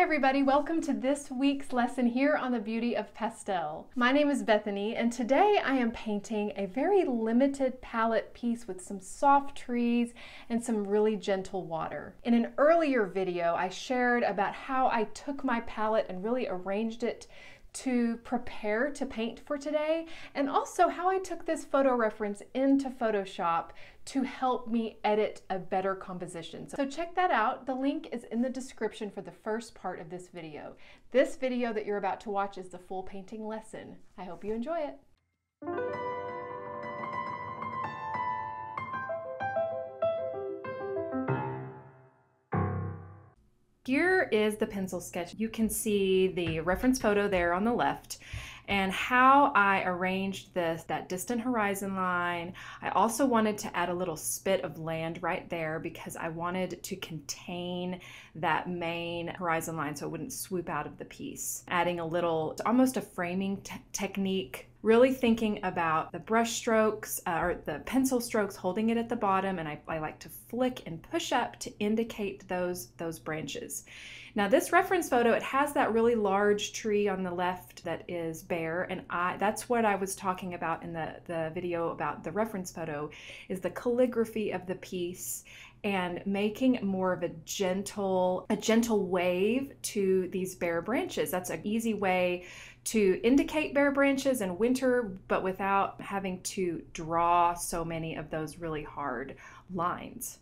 Everybody, welcome to this week's lesson here on the Beauty of Pastel. My name is Bethany and today I am painting a very limited palette piece with some soft trees and some really gentle water. In an earlier video I shared about how I took my palette and really arranged it to prepare to paint for today and also how I took this photo reference into Photoshop to help me edit a better composition. So check that out. The link is in the description for the first part of this video. This video that you're about to watch is the full painting lesson. I hope you enjoy it. Here is the pencil sketch. You can see the reference photo there on the left and how I arranged this, that distant horizon line. I also wanted to add a little spit of land right there because I wanted to contain that main horizon line so it wouldn't swoop out of the piece. Adding a little, almost a framing technique really thinking about the brush strokes uh, or the pencil strokes holding it at the bottom and I, I, like to flick and push up to indicate those those branches. Now this reference photo it has that really large tree on the left that is bare and I that's what I was talking about in the the video about the reference photo is the calligraphy of the piece and making more of a gentle a gentle wave to these bare branches. That's an easy way to indicate bare branches in winter, but without having to draw so many of those really hard lines.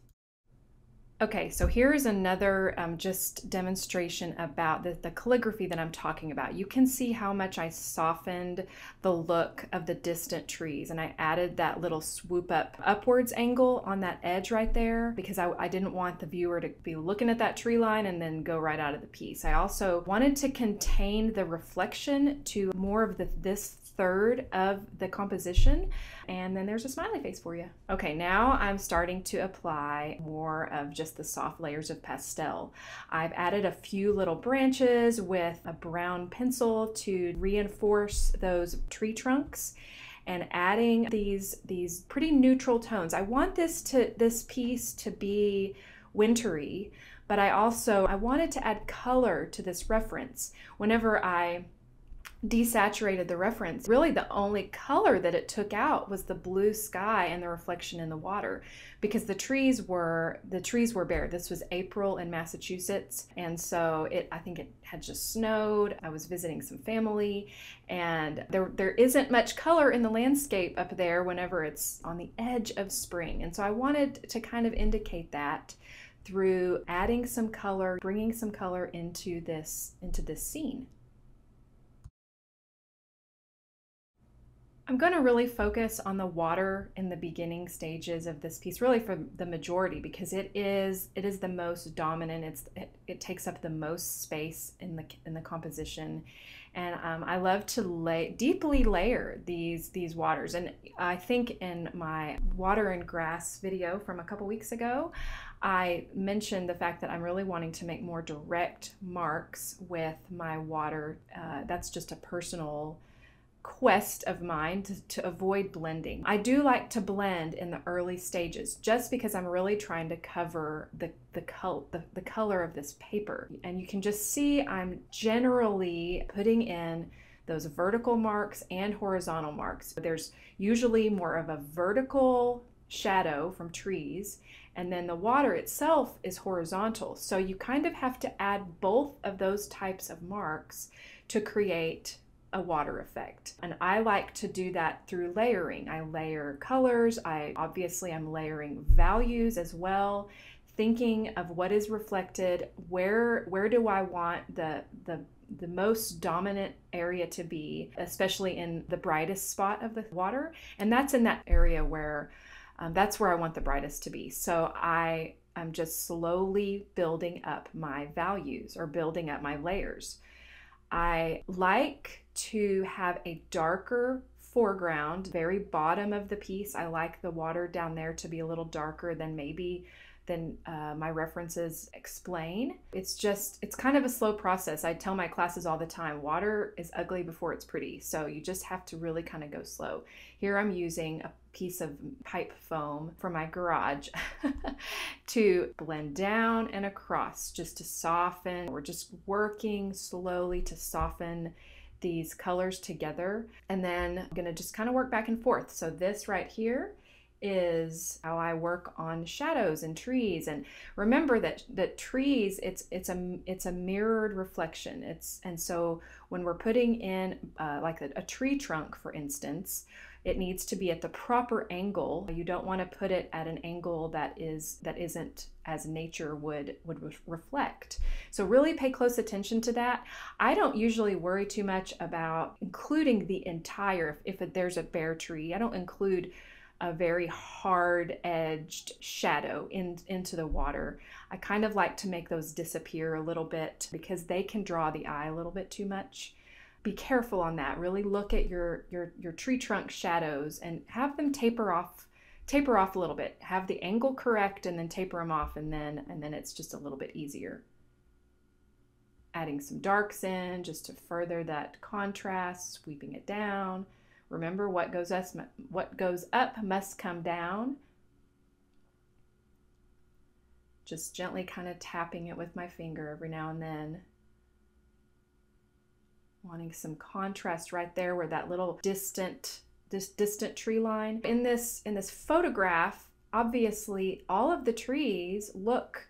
Okay, so here's another um, just demonstration about the, the calligraphy that I'm talking about. You can see how much I softened the look of the distant trees and I added that little swoop up upwards angle on that edge right there because I, I didn't want the viewer to be looking at that tree line and then go right out of the piece. I also wanted to contain the reflection to more of the, this third of the composition. And then there's a smiley face for you. Okay, now I'm starting to apply more of just the soft layers of pastel. I've added a few little branches with a brown pencil to reinforce those tree trunks and adding these these pretty neutral tones. I want this to this piece to be wintry, but I also I wanted to add color to this reference. Whenever I desaturated the reference. Really, the only color that it took out was the blue sky and the reflection in the water because the trees were the trees were bare. This was April in Massachusetts, and so it I think it had just snowed. I was visiting some family, and there there isn't much color in the landscape up there whenever it's on the edge of spring. And so I wanted to kind of indicate that through adding some color, bringing some color into this into this scene. I'm going to really focus on the water in the beginning stages of this piece, really for the majority, because it is it is the most dominant. It's it, it takes up the most space in the in the composition, and um, I love to lay deeply layer these these waters. And I think in my water and grass video from a couple weeks ago, I mentioned the fact that I'm really wanting to make more direct marks with my water. Uh, that's just a personal quest of mine to, to, avoid blending. I do like to blend in the early stages just because I'm really trying to cover the, the, col- the, the color of this paper. And you can just see I'm generally putting in those vertical marks and horizontal marks. There's usually more of a vertical shadow from trees and then the water itself is horizontal. So you kind of have to add both of those types of marks to create a water effect. And I like to do that through layering. I layer colors, I obviously I'm layering values as well, thinking of what is reflected, where where do I want the the the most dominant area to be, especially in the brightest spot of the water. And that's in that area where um, that's where I want the brightest to be. So I am just slowly building up my values or building up my layers. I like to have a darker foreground, very bottom of the piece. I like the water down there to be a little darker than maybe than uh, my references explain. It's just, it's kind of a slow process. I tell my classes all the time water is ugly before it's pretty. So you just have to really kind of go slow. Here I'm using a piece of pipe foam from my garage to blend down and across just to soften. We're just working slowly to soften these colors together. And then I'm gonna just kind of work back and forth. So this right here is how I work on shadows and trees. And remember that that trees, it's it's a it's a mirrored reflection. It's and so when we're putting in uh, like a, a tree trunk, for instance, it needs to be at the proper angle. You don't want to put it at an angle that is that isn't as nature would would re- reflect. So really pay close attention to that. I don't usually worry too much about including the entire if, if there's a bare tree. I don't include a very hard edged shadow in, into the water. I kind of like to make those disappear a little bit because they can draw the eye a little bit too much. Be careful on that. Really look at your, your, your tree trunk shadows and have them taper off taper off a little bit. Have the angle correct and then taper them off and then and then it's just a little bit easier. Adding some darks in just to further that contrast, sweeping it down Remember, what goes, us, what goes up must come down. Just gently kind of tapping it with my finger every now and then. Wanting some contrast right there where that little distant, this distant tree line. In this, in this photograph, obviously all of the trees look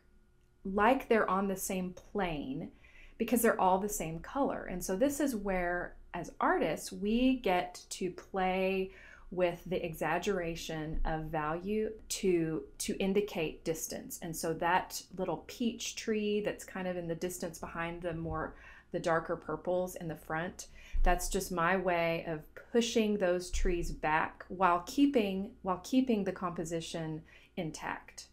like they're on the same plane because they're all the same color. And so this is where as artists, we get to play with the exaggeration of value to to indicate distance. And so that little peach tree that's kind of in the distance behind the more the darker purples in the front, that's just my way of pushing those trees back while keeping while keeping the composition intact.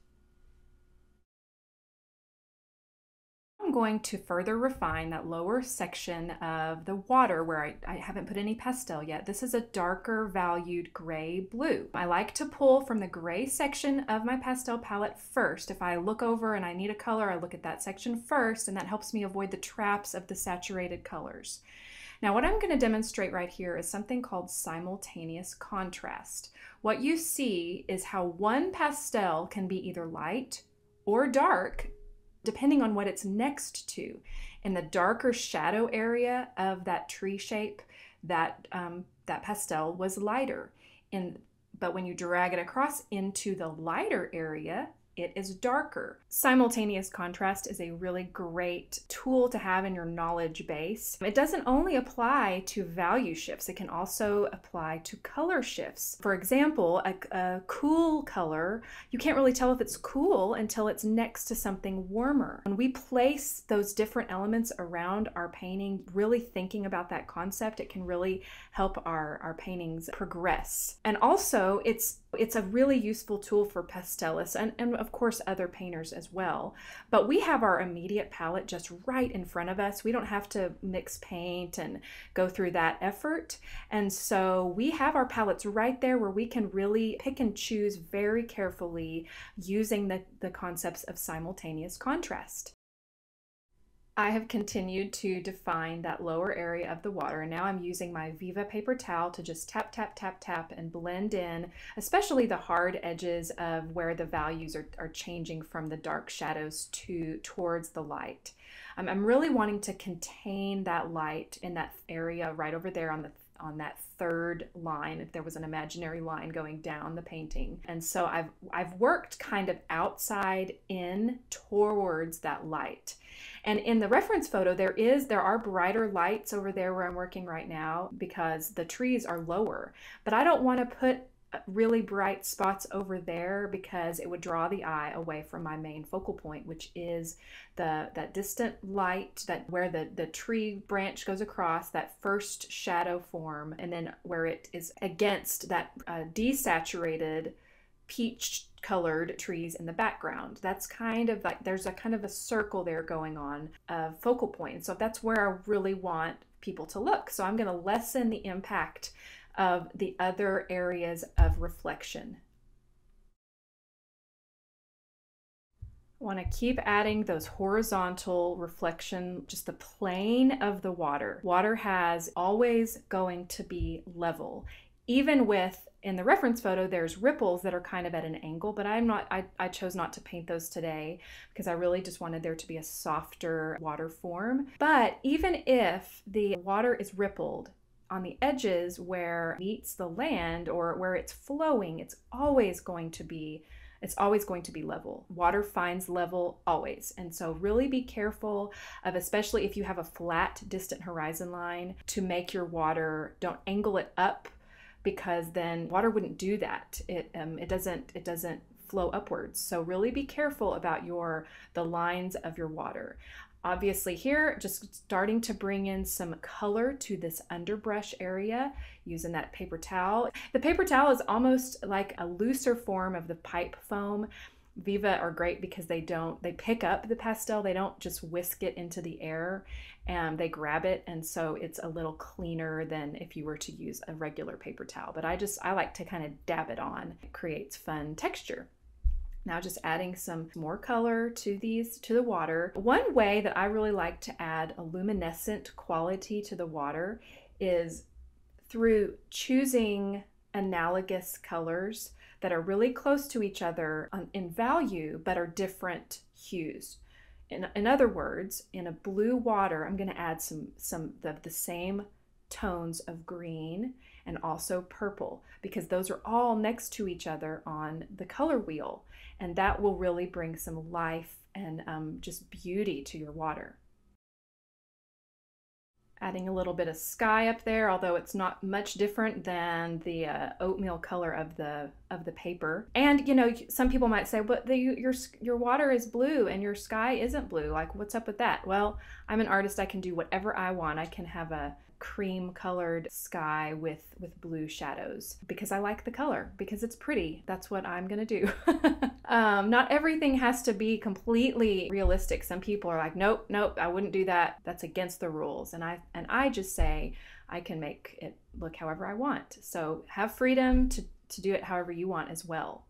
Going to further refine that lower section of the water where I, I, haven't put any pastel yet. This is a darker valued gray blue. I like to pull from the gray section of my pastel palette first. If I look over and I need a color, I look at that section first and that helps me avoid the traps of the saturated colors. Now what I'm going to demonstrate right here is something called simultaneous contrast. What you see is how one pastel can be either light or dark depending on what it's next to. In the darker shadow area of that tree shape, that um, that pastel was lighter. In but when you drag it across into the lighter area, it is darker. Simultaneous contrast is a really great tool to have in your knowledge base. It doesn't only apply to value shifts, it can also apply to color shifts. For example, a, a cool color, you can't really tell if it's cool until it's next to something warmer. When we place those different elements around our painting, really thinking about that concept, it can really help our, our paintings progress. And also, it's it's a really useful tool for pastelists and, and of course other painters as well. But we have our immediate palette just right in front of us. We don't have to mix paint and go through that effort. And so we have our palettes right there where we can really pick and choose very carefully using the, the concepts of simultaneous contrast. I have continued to define that lower area of the water and now I'm using my Viva paper towel to just tap, tap, tap, tap and blend in, especially the hard edges of where the values are, are changing from the dark shadows to towards the light. Um, I'm really wanting to contain that light in that area right over there on the on that third line if there was an imaginary line going down the painting and so I've I've worked kind of outside in towards that light and in the reference photo, there is there are brighter lights over there where I'm working right now because the trees are lower. But I don't want to put really bright spots over there because it would draw the eye away from my main focal point which is the that distant light that where the the tree branch goes across that first shadow form and then where it is against that uh, desaturated peach colored trees in the background. That's kind of like there's a kind of a circle there going on of focal point. So that's where I really want people to look. So I'm going to lessen the impact of the other areas of reflection. Want to keep adding those horizontal reflection, just the plane of the water. Water has always going to be level, even with in the reference photo there's ripples that are kind of at an angle but i'm not I, I chose not to paint those today because i really just wanted there to be a softer water form. But even if the water is rippled on the edges where it meets the land or where it's flowing it's always going to be it's always going to be level. Water finds level always. And so, really be careful of, especially if you have a flat distant horizon line, to make your water, don't angle it up because then water wouldn't do that. It, um, it doesn't, it doesn't flow upwards. So really be careful about your the lines of your water. Obviously here, just starting to bring in some color to this underbrush area using that paper towel. The paper towel is almost like a looser form of the pipe foam. Viva are great because they don't, they pick up the pastel, they don't just whisk it into the air and they grab it. And so it's a little cleaner than if you were to use a regular paper towel. But I just, I like to kind of dab it on. It creates fun texture. Now just adding some more color to these, to the water. One way that I really like to add a luminescent quality to the water is through choosing analogous colors that are really close to each other in value but are different hues. In, in other words, in a blue water, I'm going to add some, some of the same tones of green and also purple because those are all next to each other on the color wheel and that will really bring some life and um, just beauty to your water. Adding a little bit of sky up there, although it's not much different than the uh, oatmeal color of the of the paper. And you know, some people might say, "But the, your your water is blue and your sky isn't blue. Like, what's up with that?" Well, I'm an artist. I can do whatever I want. I can have a cream colored sky with with blue shadows because I like the color because it's pretty. That's what I'm gonna do. um, not everything has to be completely realistic. Some people are like, nope, nope, I wouldn't do that. That's against the rules. And I and I just say I can make it look however I want. So have freedom to to do it however you want as well.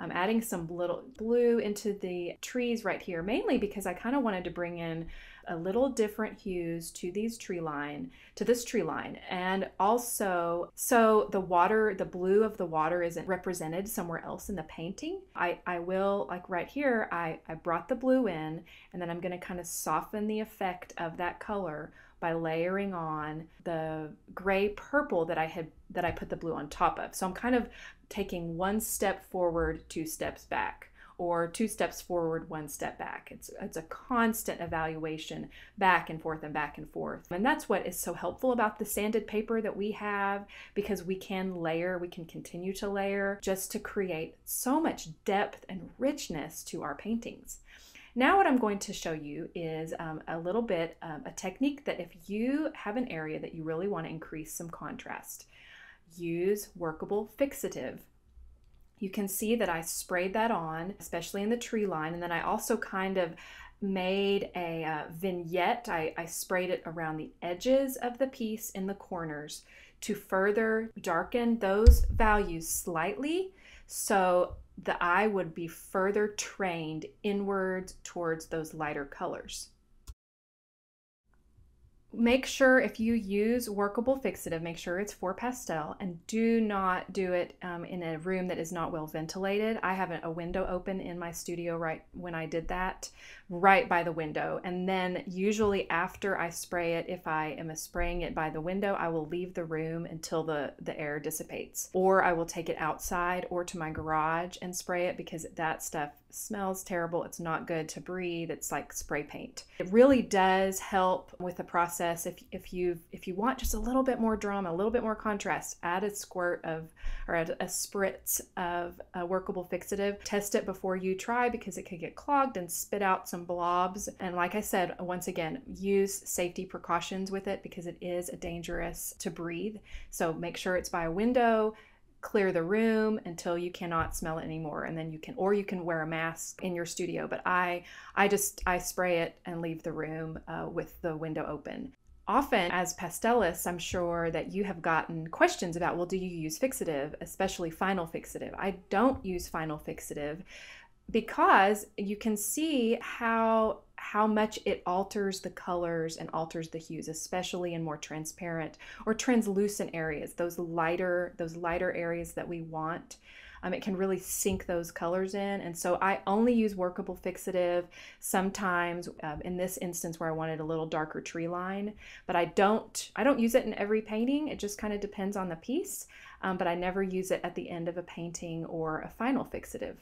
I'm adding some little blue into the trees right here, mainly because I kind of wanted to bring in a little different hues to these tree line, to this tree line. And also, so the water, the blue of the water isn't represented somewhere else in the painting. I, I will, like right here, I, I brought the blue in and then I'm gonna kind of soften the effect of that color by layering on the gray purple that I had that I put the blue on top of. So I'm kind of taking one step forward, two steps back, or two steps forward, one step back. It's it's a constant evaluation back and forth and back and forth. And that's what is so helpful about the sanded paper that we have because we can layer, we can continue to layer just to create so much depth and richness to our paintings. Now what I'm going to show you is um, a little bit, a technique that if you have an area that you really want to increase some contrast, use workable fixative. You can see that I sprayed that on, especially in the tree line, and then I also kind of made a uh, vignette. I, I sprayed it around the edges of the piece in the corners to further darken those values slightly so the eye would be further trained inwards towards those lighter colors. Make sure if you use workable fixative, make sure it's for pastel and do not do it um, in a room that is not well ventilated. I have a window open in my studio right when I did that, right by the window. And then usually after I spray it, if I am spraying it by the window, I will leave the room until the, the air dissipates. Or I will take it outside or to my garage and spray it because that stuff smells terrible. It's not good to breathe. It's like spray paint. It really does help with the process. If, if you if you want just a little bit more drama, a little bit more contrast, add a squirt of or add a spritz of a workable fixative. Test it before you try because it could get clogged and spit out some some blobs. And like I said, once again, use safety precautions with it because it is a dangerous to breathe. So make sure it's by a window, clear the room until you cannot smell it anymore and then you can or you can wear a mask in your studio but i i just i spray it and leave the room uh, with the window open often as pastellists i'm sure that you have gotten questions about well do you use fixative especially final fixative i don't use final fixative because you can see how how much it alters the colors and alters the hues especially in more transparent or translucent areas those lighter those lighter areas that we want. Um, it can really sink those colors in. And so i only use workable fixative sometimes um, in this instance where i wanted a little darker tree line but i don't i don't use it in every painting. It just kind of depends on the piece um, but i never use it at the end of a painting or a final fixative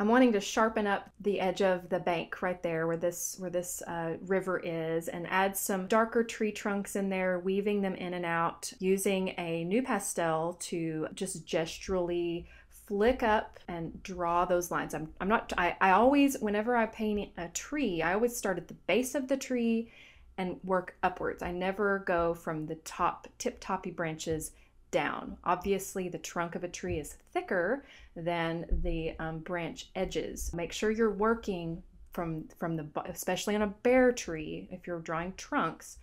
I'm wanting to sharpen up the edge of the bank right there where this where this uh, river is and add some darker tree trunks in there, weaving them in and out using a NuPastel to just gesturally flick up and draw those lines. I'm, I'm not, I, I always, whenever I paint a tree, I always start at the base of the tree and work upwards. I never go from the top, tip toppy branches down. Obviously, the trunk of a tree is thicker than the um, branch edges. Make sure you're working from from the especially on a bare tree if you're drawing trunks,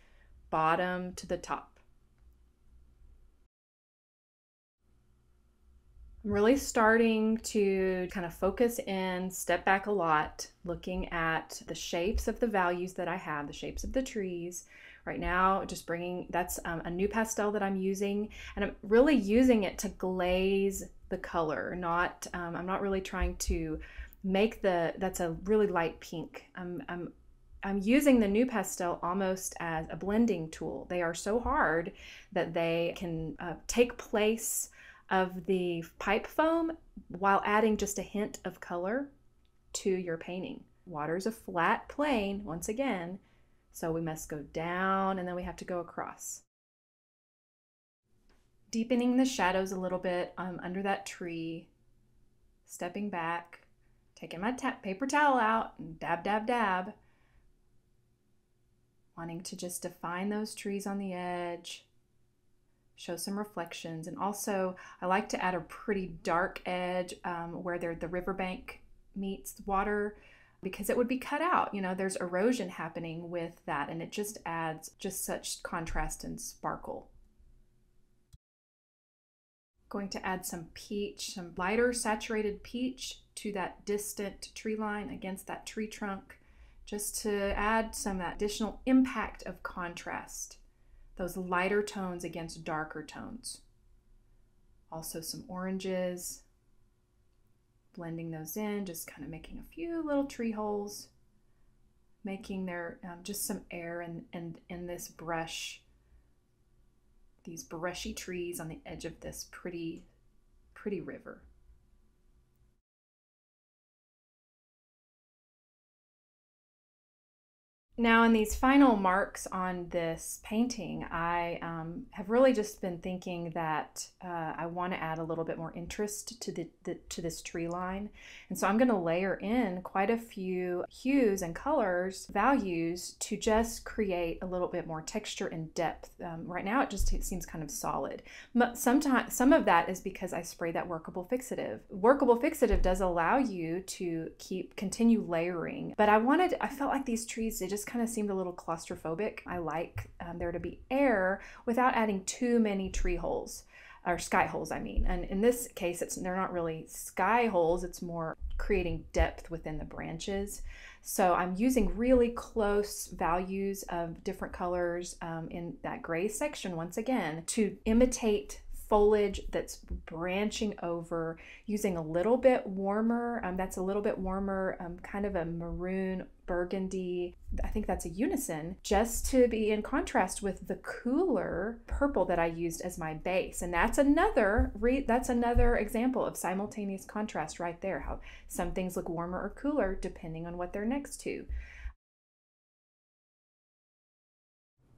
bottom to the top. I'm really starting to kind of focus in, step back a lot, looking at the shapes of the values that I have, the shapes of the trees, right now just bringing that's um, a pastel that i'm using and i'm really using it to glaze the color not um, i'm not really trying to make the that's a really light pink i'm, I'm I'm using the NuPastel almost as a blending tool. They are so hard that they can uh, take place of the pipe foam while adding just a hint of color to your painting. Water is a flat plane, once again, so we must go down and then we have to go across. Deepening the shadows a little bit um, under that tree, stepping back, taking my paper towel out and dab, dab, dab. Wanting to just define those trees on the edge, show some reflections. And also, I like to add a pretty dark edge um, where the riverbank meets water because it would be cut out. You know, there's erosion happening with that, and it just adds just such contrast and sparkle. Going to add some peach, some lighter saturated peach to that distant tree line against that tree trunk, just to add some additional impact of contrast. Those lighter tones against darker tones. Also, some oranges, blending those in, just kind of making a few little tree holes, making there um, just some air in, in, in this brush, these brushy trees on the edge of this pretty, pretty river. Now, in these final marks on this painting, I um, have really just been thinking that uh, I want to add a little bit more interest to the, the to this tree line, and so I'm going to layer in quite a few hues and colors, values to just create a little bit more texture and depth. Um, right now, it just it seems kind of solid. but Sometimes some of that is because I spray that workable fixative. Workable fixative does allow you to keep continue layering, but I wanted I felt like these trees they just kind of seemed a little claustrophobic. I like um, there to be air without adding too many tree holes or sky holes I mean. And in this case it's they're not really sky holes, it's more creating depth within the branches. So I'm using really close values of different colors um, in that gray section once again to imitate foliage that's branching over using a little bit warmer um, that's a little bit warmer um, kind of a maroon burgundy i think that's a Unison just to be in contrast with the cooler purple that i used as my base. And that's another re- that's another example of simultaneous contrast right there how some things look warmer or cooler depending on what they're next to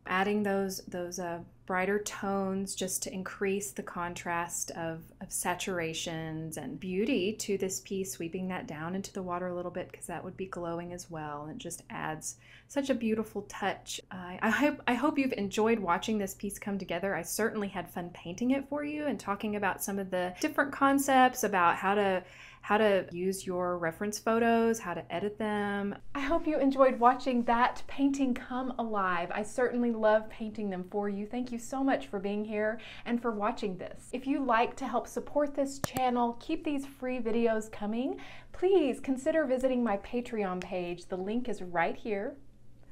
adding those those uh, brighter tones just to increase the contrast of, of saturations and beauty to this piece, sweeping that down into the water a little bit because that would be glowing as well. It just adds such a beautiful touch. Uh, I, hope, I hope you've enjoyed watching this piece come together. I certainly had fun painting it for you and talking about some of the different concepts about how to how to use your reference photos, how to edit them. I hope you enjoyed watching that painting come alive. I certainly love painting them for you. Thank you so much for being here and for watching this. If you like to help support this channel, keep these free videos coming, please consider visiting my Patreon page. The link is right here.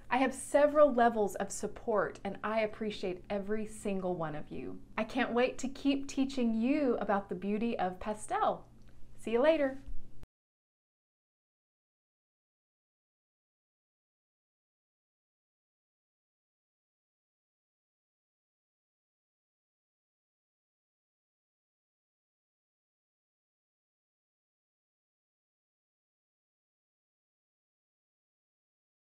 I have several levels of support and I appreciate every single one of you. I can't wait to keep teaching you about the beauty of pastel. See you later.